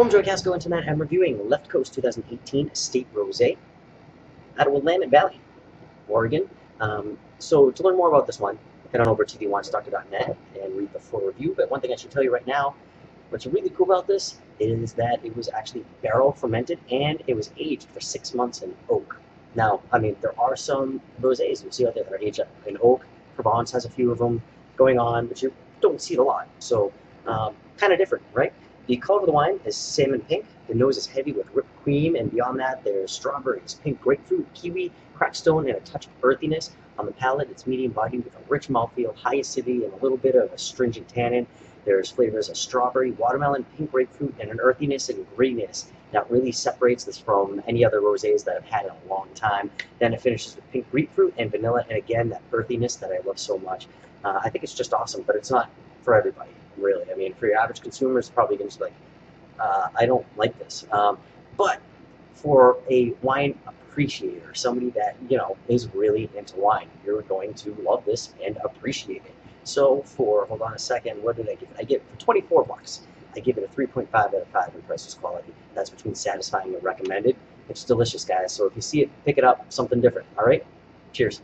I'm Joey Casco, and tonight I'm reviewing Left Coast 2018 Estate Rosé out of Willamette Valley, Oregon. Um, so to learn more about this one, head on over to thewinestalker.net and read the full review. But one thing I should tell you right now, what's really cool about this is that it was actually barrel fermented and it was aged for six months in oak. Now, I mean, there are some rosés you see out there that are aged in oak. Provence has a few of them going on, but you don't see it a lot. So um, kind of different, right? The color of the wine is salmon pink. The nose is heavy with whipped cream, and beyond that, there's strawberries, pink grapefruit, kiwi, cracked stone, and a touch of earthiness. On the palate, it's medium bodied with a rich mouthfeel, high acidity, and a little bit of astringent tannin. There's flavors of strawberry, watermelon, pink grapefruit, and an earthiness and greeniness that really separates this from any other rosés that I've had in a long time. Then it finishes with pink grapefruit and vanilla, and again, that earthiness that I love so much. Uh, I think it's just awesome, but it's not for everybody really. I mean, for your average consumer, it's probably going to be like, uh, I don't like this. Um, but for a wine appreciator, somebody that, you know, is really into wine, you're going to love this and appreciate it. So for, hold on a second, what did I give it? I give it for 24 bucks. I give it a 3.5 out of 5 in prices quality. That's between satisfying and recommended. It's delicious, guys. So if you see it, pick it up, something different. All right? Cheers.